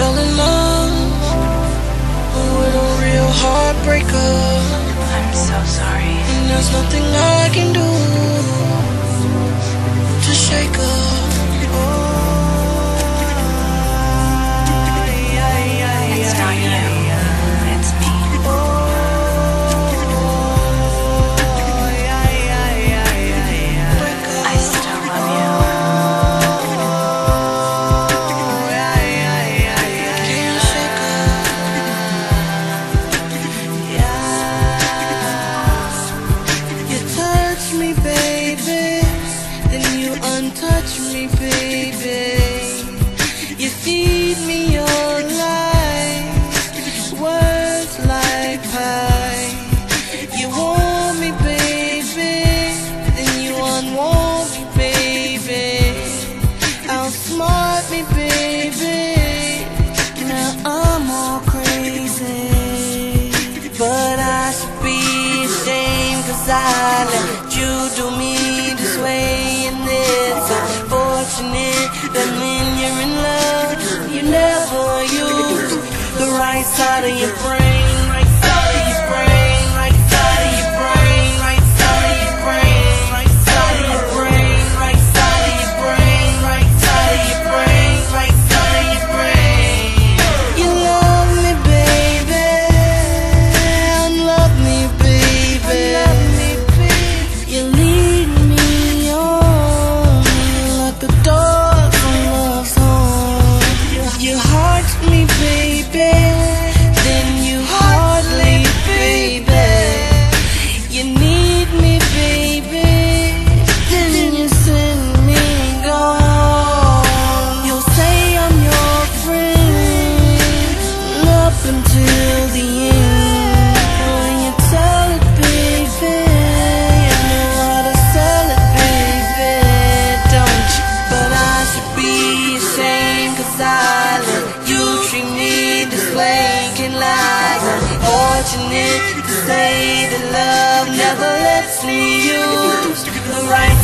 fell in love with a real heartbreaker. I'm so sorry. And there's nothing I can do. untouch me, baby. You feed me your life, words like pie. You want me, baby, then you unwant me, baby. Outsmart me, baby. Out of your brain. fortunate to say that love never lets me use the right.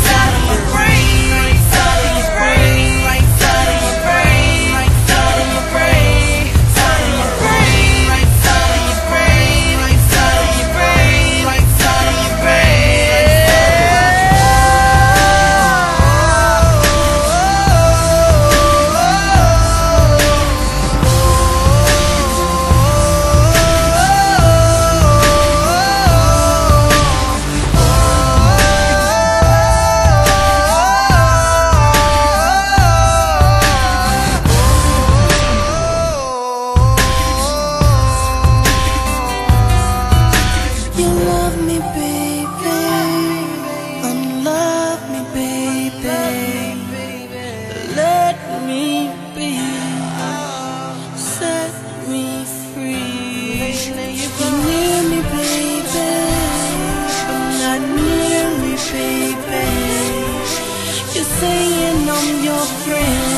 Saying I'm your friend.